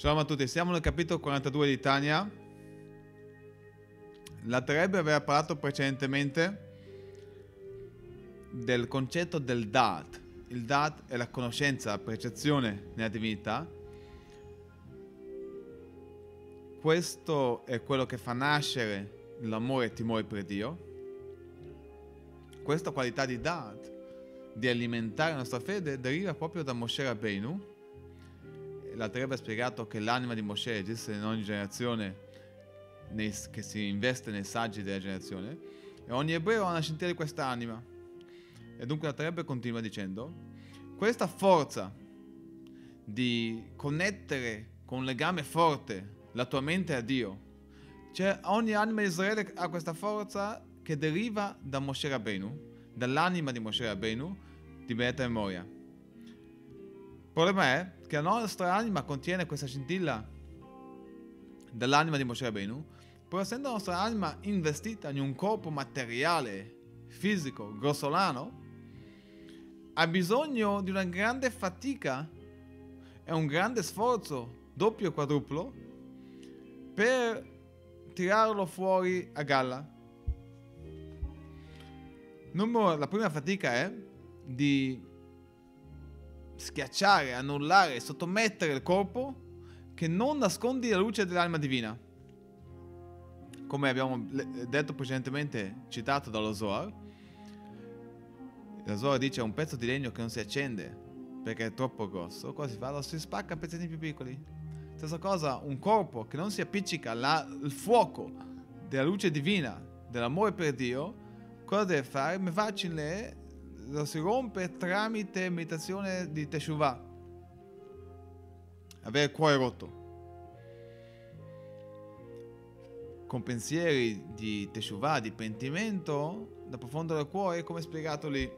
Shalom a tutti, siamo nel capitolo 42 di Tania. La Terebe aveva parlato precedentemente del concetto del Dat. Il Dat è la conoscenza, la percezione nella divinità. Questo è quello che fa nascere l'amore e timore per Dio. Questa qualità di Dat, di alimentare la nostra fede, deriva proprio da Moshe Rabbeinu. La Terebe ha spiegato che l'anima di Moshe esiste in ogni generazione nei, che si investe nei saggi della generazione e ogni ebreo ha una scintilla di questa anima. E dunque la Terebe continua dicendo, questa forza di connettere con un legame forte la tua mente a Dio, cioè ogni anima di Israele ha questa forza che deriva da Moshe Rabbeinu, dall'anima di Moshe Rabbeinu, di beata memoria. Il problema è che la nostra anima contiene questa scintilla dell'anima di Moshe Rabbeinu, pur essendo la nostra anima investita in un corpo materiale, fisico, grossolano, ha bisogno di una grande fatica e un grande sforzo, doppio e quadruplo, per tirarlo fuori a galla. Numero, la prima fatica è di schiacciare, annullare, sottomettere il corpo che non nascondi la luce dell'anima divina. Come abbiamo detto precedentemente, citato dallo Zohar, lo Zohar dice un pezzo di legno che non si accende perché è troppo grosso, cosa si fa? Lo si spacca a pezzettini più piccoli. Stessa cosa, un corpo che non si appiccica al fuoco della luce divina, dell'amore per Dio, cosa deve fare? Mi facile lo si rompe tramite meditazione di Teshuvah. Avere il cuore rotto. Con pensieri di Teshuvah, di pentimento, da profondo del cuore, come spiegato lì